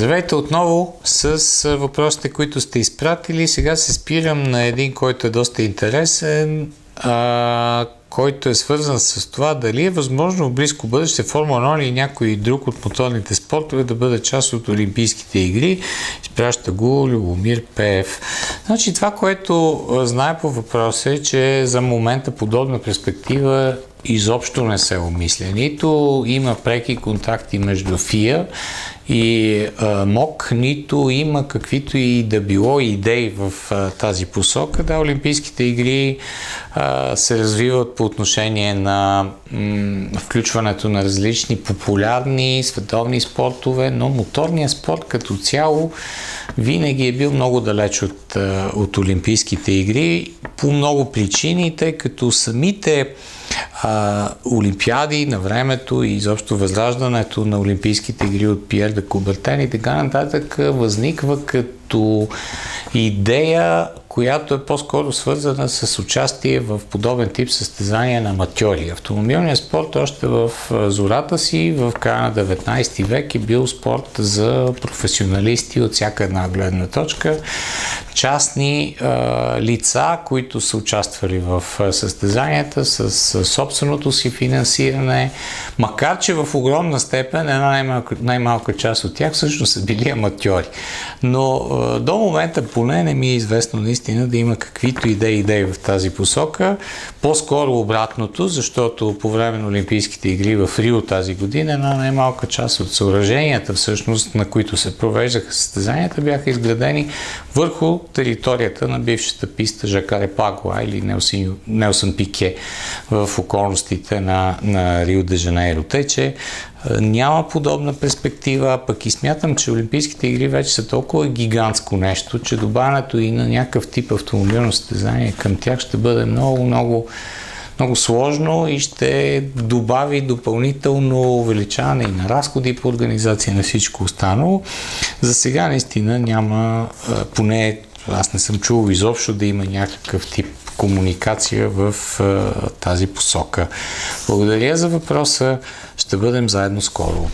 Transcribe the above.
Здравейте отново с въпросите, които сте изпратили. Сега се спирам на един, който е доста интересен, а, който е свързан с това дали е възможно в близко бъдеще Формула 1 или някой друг от моторните спортове да бъде част от Олимпийските игри. Изпраща го Любомир Пеев. Значи това, което знае по въпроса е, че за момента подобна перспектива изобщо не се обмисля. Нито има преки контакти между ФИА и МОК, нито има каквито и да било идеи в тази посока. Да, Олимпийските игри се развиват по отношение на включването на различни популярни световни спортове, но моторният спорт като цяло винаги е бил много далеч от, от Олимпийските игри по много причини, тъй като самите а, олимпиади на времето и изобщо възраждането на Олимпийските игри от Пиер Кубертен и така нататък възниква като идея, която е по-скоро свързана с участие в подобен тип състезания на аматьори. Автомобилният спорт още в зората си, в края на 19 век е бил спорт за професионалисти от всяка една гледна точка частни а, лица, които са участвали в състезанията с, с собственото си финансиране, макар че в огромна степен една най-малка, най-малка част от тях всъщност са били аматьори. Но а, до момента поне не ми е известно наистина да има каквито идеи идеи в тази посока. По-скоро обратното, защото по време на Олимпийските игри в Рио тази година една най-малка част от съоръженията, всъщност, на които се провеждаха състезанията, бяха изградени върху територията на бившата писта Жакаре Пагуа или Нелсън, Нелсън Пике в околностите на, на Рио де Жанейро. Тъй, че няма подобна перспектива, пък и смятам, че Олимпийските игри вече са толкова гигантско нещо, че добавянето и на някакъв тип автомобилно състезание към тях ще бъде много, много много сложно и ще добави допълнително увеличаване и на разходи по организация на всичко останало. За сега наистина няма, поне аз не съм чувал изобщо да има някакъв тип комуникация в тази посока. Благодаря за въпроса. Ще бъдем заедно скоро.